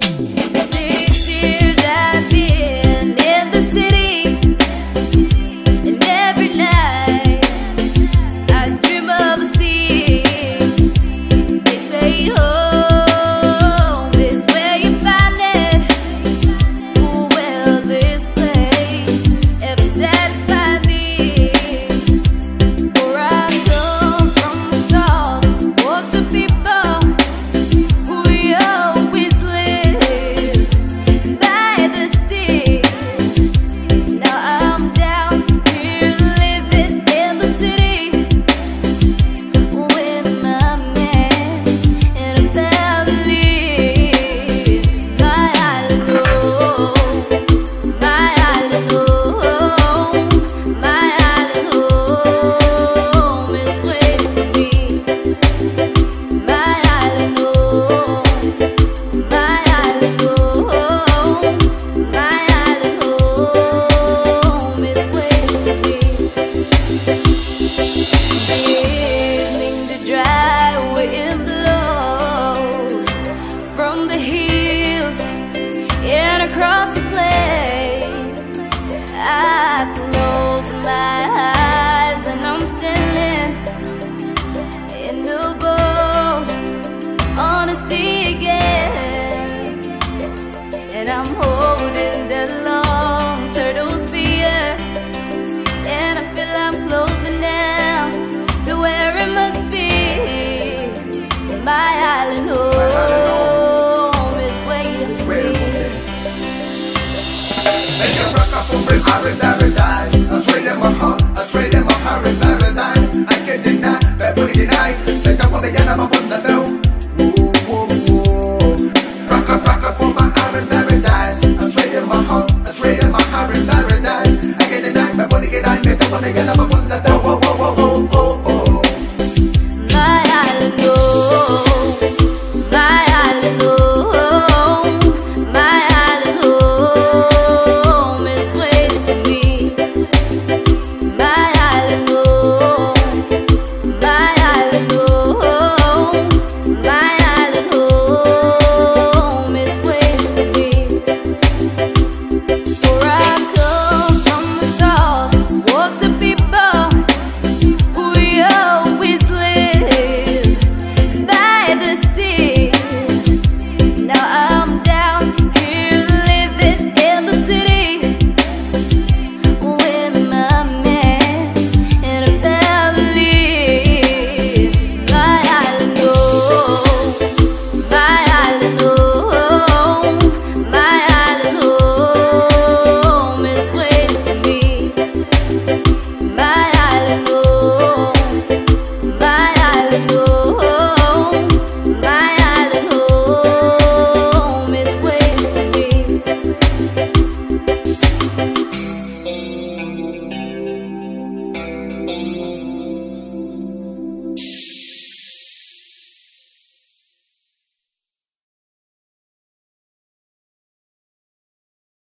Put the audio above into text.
Bye. my island home. Is waiting, it's waiting for me. Make a rock up from Paris, paradise. I swear that my heart, I swear that my paradise. I can't deny, that booty tonight. Take up on the bell.